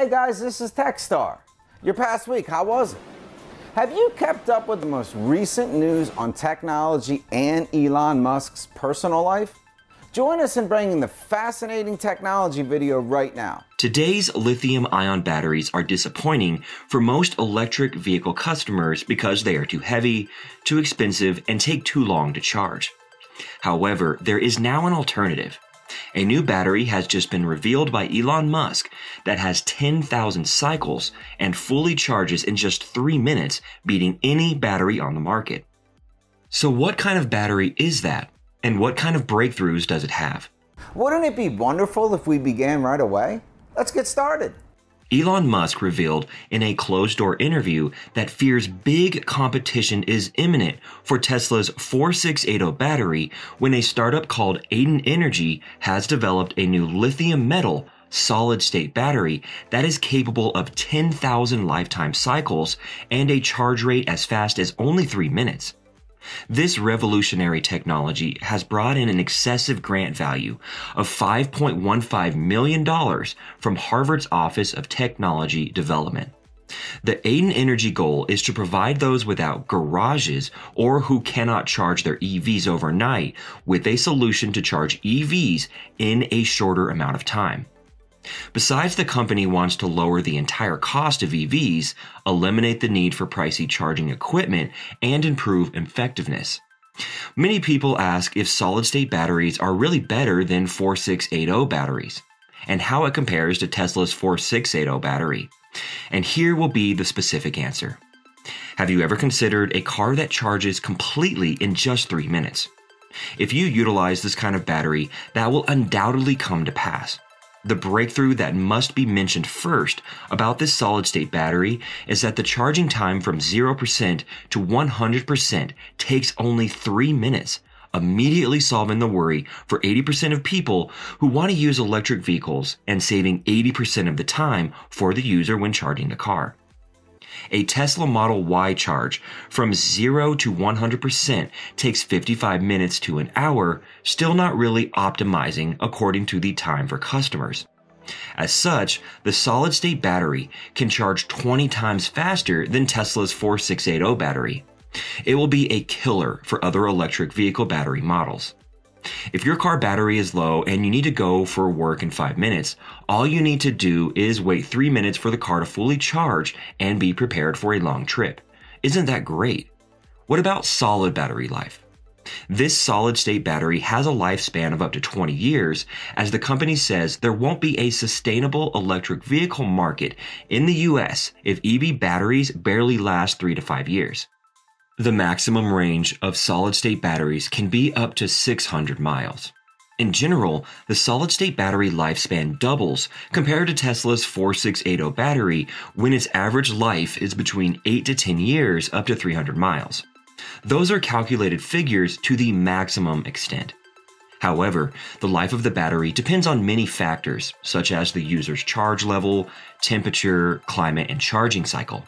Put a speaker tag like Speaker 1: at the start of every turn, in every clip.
Speaker 1: Hey guys, this is Techstar. Your past week, how was it? Have you kept up with the most recent news on technology and Elon Musk's personal life? Join us in bringing the fascinating technology video right now.
Speaker 2: Today's lithium ion batteries are disappointing for most electric vehicle customers because they are too heavy, too expensive, and take too long to charge. However, there is now an alternative. A new battery has just been revealed by Elon Musk that has 10,000 cycles and fully charges in just 3 minutes, beating any battery on the market. So, what kind of battery is that? And what kind of breakthroughs does it have?
Speaker 1: Wouldn't it be wonderful if we began right away? Let's get started.
Speaker 2: Elon Musk revealed in a closed door interview that fears big competition is imminent for Tesla's 4680 battery when a startup called Adden Energy has developed a new lithium metal solid state battery that is capable of 10,000 lifetime cycles and a charge rate as fast as only 3 minutes. This revolutionary technology has brought in an excessive grant value of $5.15 million from Harvard's Office of Technology Development. The Adden Energy goal is to provide those without garages or who cannot charge their EVs overnight with a solution to charge EVs in a shorter amount of time. Besides, the company wants to lower the entire cost of EVs, eliminate the need for pricey charging equipment, and improve effectiveness. Many people ask if solid state batteries are really better than 4680 batteries, and how it compares to Tesla's 4680 battery. And here will be the specific answer. Have you ever considered a car that charges completely in just three minutes? If you utilize this kind of battery, that will undoubtedly come to pass. The breakthrough that must be mentioned first about this solid state battery is that the charging time from 0% to 100% takes only 3 minutes, immediately solving the worry for 80% of people who want to use electric vehicles and saving 80% of the time for the user when charging the car a Tesla Model Y charge from 0 to 100% takes 55 minutes to an hour, still not really optimizing according to the time for customers. As such, the solid state battery can charge 20 times faster than Tesla's 4680 battery. It will be a killer for other electric vehicle battery models. If your car battery is low and you need to go for work in five minutes, all you need to do is wait three minutes for the car to fully charge and be prepared for a long trip. Isn't that great? What about solid battery life? This solid state battery has a lifespan of up to 20 years, as the company says there won't be a sustainable electric vehicle market in the US if EV batteries barely last 3 to 5 years. The maximum range of solid state batteries can be up to 600 miles. In general, the solid state battery lifespan doubles compared to Tesla's 4680 battery when its average life is between 8 to 10 years up to 300 miles. Those are calculated figures to the maximum extent. However, the life of the battery depends on many factors, such as the user's charge level, temperature, climate, and charging cycle.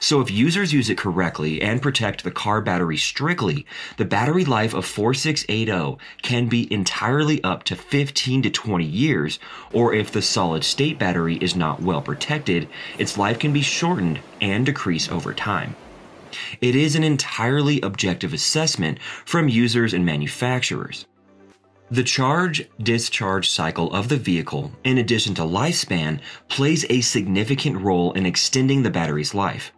Speaker 2: So if users use it correctly and protect the car battery strictly, the battery life of 4680 can be entirely up to 15 to 20 years, or if the solid state battery is not well protected, its life can be shortened and decrease over time. It is an entirely objective assessment from users and manufacturers. The charge discharge cycle of the vehicle, in addition to lifespan, plays a significant role in extending the battery's life.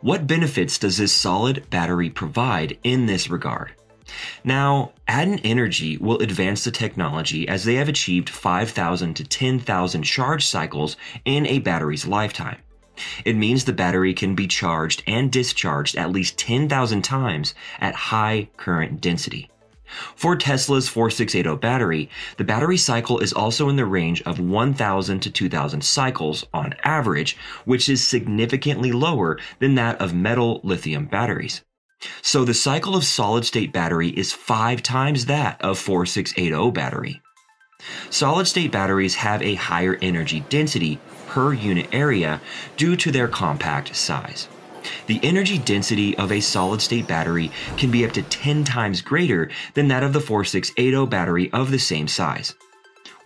Speaker 2: What benefits does this solid battery provide in this regard? Now, Adden Energy will advance the technology as they have achieved 5,000 to 10,000 charge cycles in a battery's lifetime. It means the battery can be charged and discharged at least 10,000 times at high current density. For Tesla's 4680 battery, the battery cycle is also in the range of 1000 to 2000 cycles on average, which is significantly lower than that of metal lithium batteries. So the cycle of solid state battery is five times that of 4680 battery. Solid state batteries have a higher energy density per unit area due to their compact size. The energy density of a solid state battery can be up to 10 times greater than that of the 4680 battery of the same size.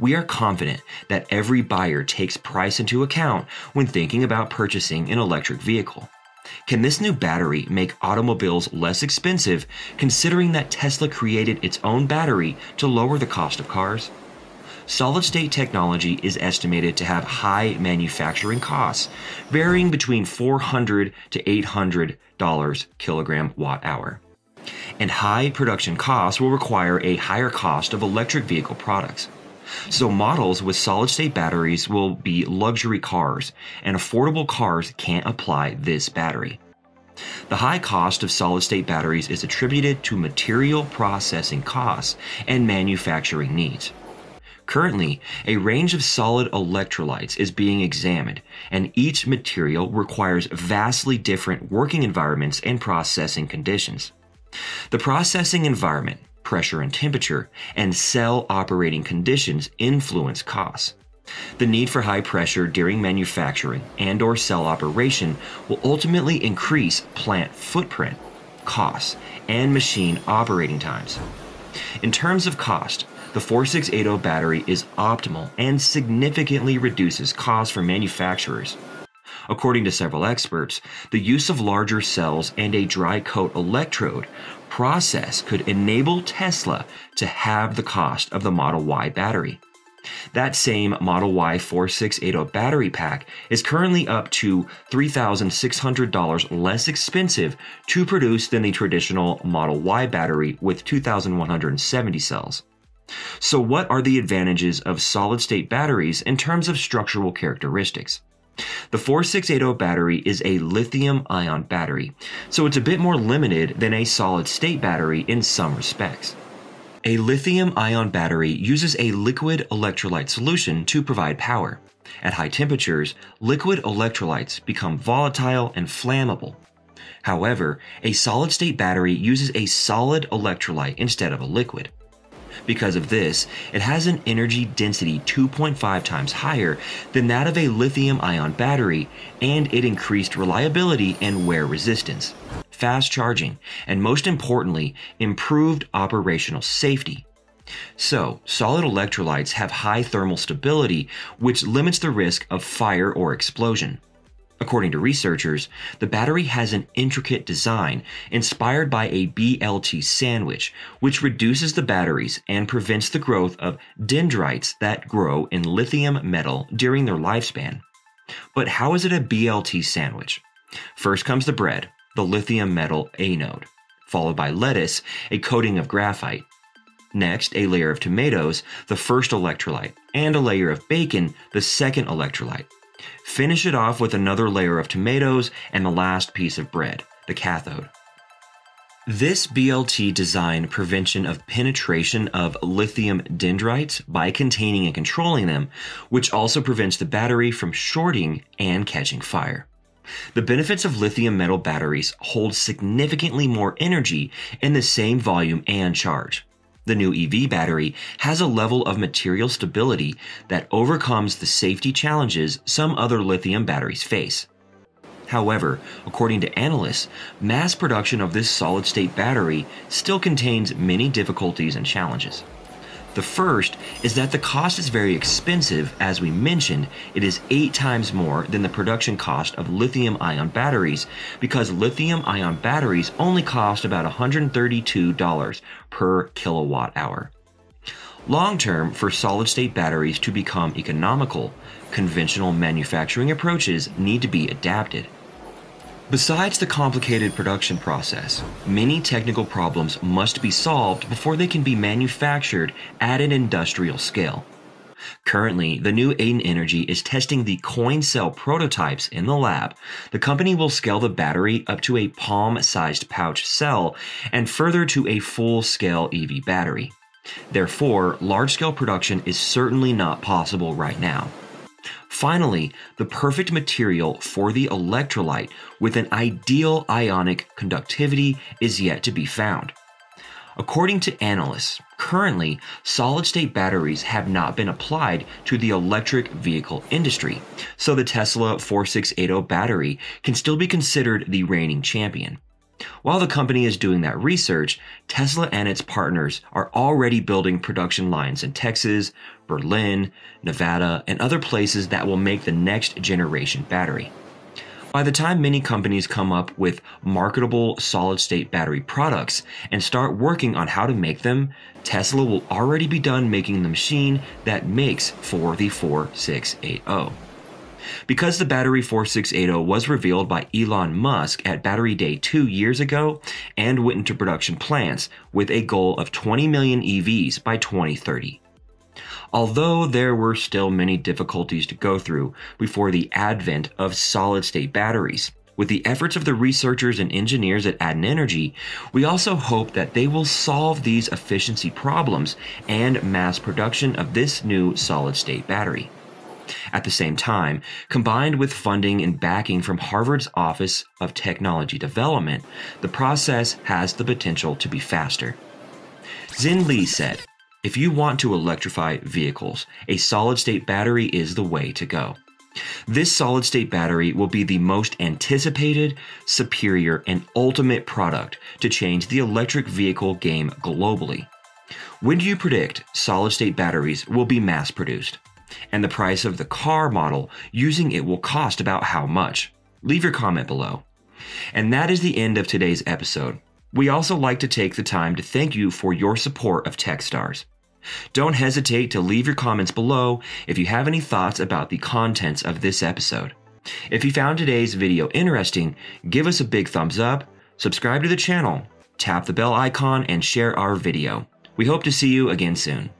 Speaker 2: We are confident that every buyer takes price into account when thinking about purchasing an electric vehicle. Can this new battery make automobiles less expensive considering that Tesla created its own battery to lower the cost of cars? Solid state technology is estimated to have high manufacturing costs, varying between 400 to $800 kilogram watt hour. And high production costs will require a higher cost of electric vehicle products. So, models with solid state batteries will be luxury cars, and affordable cars can't apply this battery. The high cost of solid state batteries is attributed to material processing costs and manufacturing needs. Currently, a range of solid electrolytes is being examined, and each material requires vastly different working environments and processing conditions. The processing environment, pressure and temperature, and cell operating conditions influence costs. The need for high pressure during manufacturing and or cell operation will ultimately increase plant footprint, costs, and machine operating times. In terms of cost, the 4680 battery is optimal and significantly reduces costs for manufacturers. According to several experts, the use of larger cells and a dry coat electrode process could enable Tesla to halve the cost of the Model Y battery. That same Model Y 4680 battery pack is currently up to $3,600 less expensive to produce than the traditional Model Y battery with 2,170 cells. So, what are the advantages of solid state batteries in terms of structural characteristics? The 4680 battery is a lithium ion battery, so it's a bit more limited than a solid state battery in some respects. A lithium ion battery uses a liquid electrolyte solution to provide power. At high temperatures, liquid electrolytes become volatile and flammable. However, a solid state battery uses a solid electrolyte instead of a liquid. Because of this, it has an energy density 2.5 times higher than that of a lithium ion battery, and it increased reliability and wear resistance, fast charging, and most importantly, improved operational safety. So, solid electrolytes have high thermal stability, which limits the risk of fire or explosion. According to researchers, the battery has an intricate design inspired by a BLT sandwich, which reduces the batteries and prevents the growth of dendrites that grow in lithium metal during their lifespan. But how is it a BLT sandwich? First comes the bread, the lithium metal anode, followed by lettuce, a coating of graphite. Next, a layer of tomatoes, the first electrolyte, and a layer of bacon, the second electrolyte. Finish it off with another layer of tomatoes and the last piece of bread, the cathode. This BLT design prevention of penetration of lithium dendrites by containing and controlling them, which also prevents the battery from shorting and catching fire. The benefits of lithium metal batteries hold significantly more energy in the same volume and charge. The new EV battery has a level of material stability that overcomes the safety challenges some other lithium batteries face. However, according to analysts, mass production of this solid state battery still contains many difficulties and challenges. The first is that the cost is very expensive. As we mentioned, it is eight times more than the production cost of lithium ion batteries because lithium ion batteries only cost about $132 per kilowatt hour. Long term, for solid state batteries to become economical, conventional manufacturing approaches need to be adapted. Besides the complicated production process, many technical problems must be solved before they can be manufactured at an industrial scale. Currently, the new Adden Energy is testing the coin cell prototypes in the lab. The company will scale the battery up to a palm sized pouch cell and further to a full scale EV battery. Therefore, large scale production is certainly not possible right now. Finally, the perfect material for the electrolyte with an ideal ionic conductivity is yet to be found. According to analysts, currently solid state batteries have not been applied to the electric vehicle industry, so the Tesla 4680 battery can still be considered the reigning champion. While the company is doing that research, Tesla and its partners are already building production lines in Texas, Berlin, Nevada, and other places that will make the next generation battery. By the time many companies come up with marketable solid state battery products and start working on how to make them, Tesla will already be done making the machine that makes for the 4680. Because the battery 4680 was revealed by Elon Musk at Battery Day two years ago and went into production plants with a goal of 20 million EVs by 2030. Although there were still many difficulties to go through before the advent of solid state batteries, with the efforts of the researchers and engineers at Adden Energy, we also hope that they will solve these efficiency problems and mass production of this new solid state battery. At the same time, combined with funding and backing from Harvard's Office of Technology Development, the process has the potential to be faster. Xin Li said, if you want to electrify vehicles, a solid state battery is the way to go. This solid state battery will be the most anticipated, superior, and ultimate product to change the electric vehicle game globally. When do you predict solid state batteries will be mass produced? And the price of the car model using it will cost about how much? Leave your comment below. And that is the end of today's episode. We also like to take the time to thank you for your support of Techstars. Don't hesitate to leave your comments below if you have any thoughts about the contents of this episode. If you found today's video interesting, give us a big thumbs up, subscribe to the channel, tap the bell icon, and share our video. We hope to see you again soon.